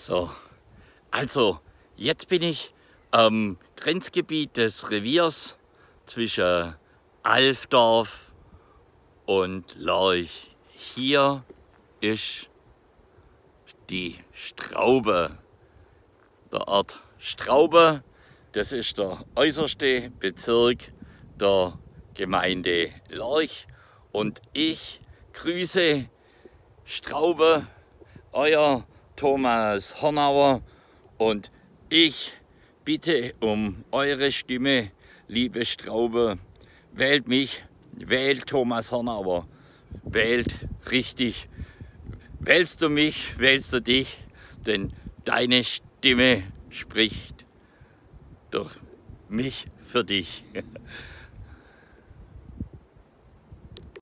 So, also jetzt bin ich am Grenzgebiet des Reviers zwischen Alfdorf und Lorch. Hier ist die Straube. Der Ort Straube, das ist der äußerste Bezirk der Gemeinde Lorch. Und ich grüße Straube, euer Thomas Hornauer und ich bitte um eure Stimme, liebe Straube. Wählt mich, wählt Thomas Hornauer, wählt richtig. Wählst du mich, wählst du dich, denn deine Stimme spricht durch mich für dich.